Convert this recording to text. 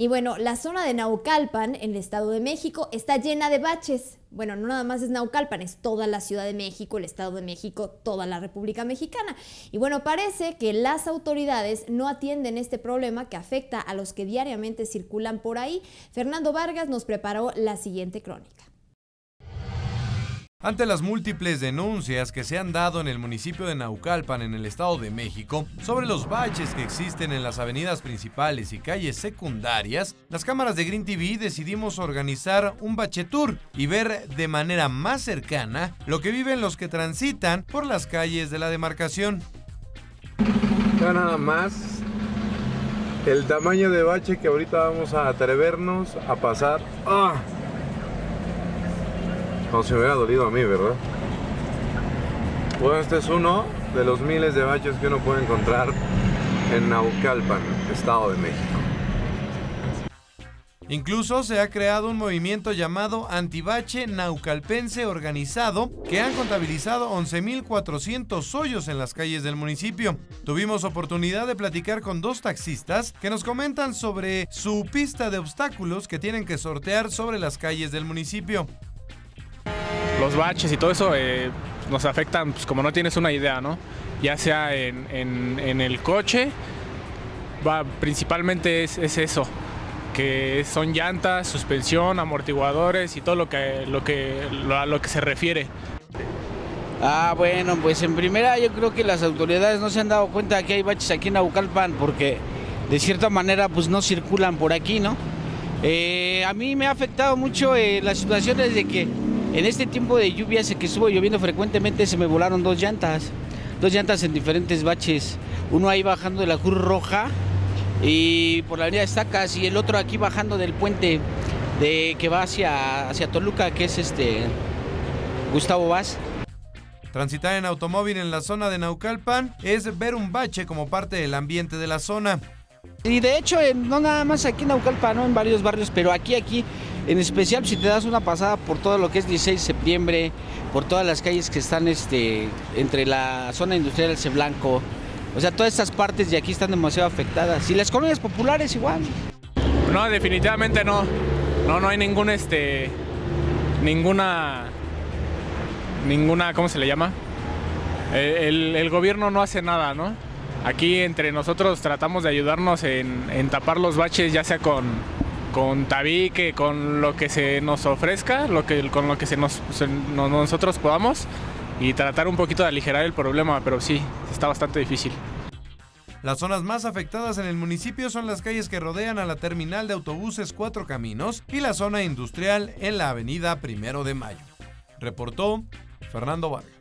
Y bueno, la zona de Naucalpan, en el Estado de México, está llena de baches. Bueno, no nada más es Naucalpan, es toda la Ciudad de México, el Estado de México, toda la República Mexicana. Y bueno, parece que las autoridades no atienden este problema que afecta a los que diariamente circulan por ahí. Fernando Vargas nos preparó la siguiente crónica. Ante las múltiples denuncias que se han dado en el municipio de Naucalpan, en el Estado de México, sobre los baches que existen en las avenidas principales y calles secundarias, las cámaras de Green TV decidimos organizar un bache tour y ver de manera más cercana lo que viven los que transitan por las calles de la demarcación. Ya nada más el tamaño de bache que ahorita vamos a atrevernos a pasar. ¡Ah! Como si me hubiera dolido a mí, ¿verdad? Bueno, este es uno de los miles de baches que uno puede encontrar en Naucalpan, Estado de México. Incluso se ha creado un movimiento llamado Antibache Naucalpense Organizado que han contabilizado 11.400 hoyos en las calles del municipio. Tuvimos oportunidad de platicar con dos taxistas que nos comentan sobre su pista de obstáculos que tienen que sortear sobre las calles del municipio los baches y todo eso eh, nos afectan, pues como no tienes una idea, ¿no? Ya sea en, el coche, va, principalmente es, eso, que son llantas, suspensión, amortiguadores y todo lo que, lo que, a lo que se refiere. Ah, bueno, pues en primera yo creo que las autoridades no se han dado cuenta que hay baches aquí en Abucalpan porque de cierta manera pues no circulan por aquí, ¿no? Eh, a mí me ha afectado mucho eh, las situaciones de que en este tiempo de lluvias que estuvo lloviendo frecuentemente se me volaron dos llantas, dos llantas en diferentes baches. Uno ahí bajando de la Cruz Roja y por la avenida Estacas y el otro aquí bajando del puente de que va hacia, hacia Toluca, que es este Gustavo Vaz. Transitar en automóvil en la zona de Naucalpan es ver un bache como parte del ambiente de la zona. Y de hecho, no nada más aquí en Naucalpan, ¿no? en varios barrios, pero aquí, aquí en especial si te das una pasada por todo lo que es 16 de septiembre, por todas las calles que están este, entre la zona industrial del Blanco, o sea, todas estas partes de aquí están demasiado afectadas. Y las colonias populares igual. No, definitivamente no. No, no hay ningún este. ninguna. ninguna. ¿cómo se le llama? El, el gobierno no hace nada, ¿no? Aquí entre nosotros tratamos de ayudarnos en tapar los baches, ya sea con con tabique, con lo que se nos ofrezca, con lo que nosotros podamos y tratar un poquito de aligerar el problema, pero sí, está bastante difícil. Las zonas más afectadas en el municipio son las calles que rodean a la terminal de autobuses Cuatro Caminos y la zona industrial en la avenida Primero de Mayo. Reportó Fernando Vargas.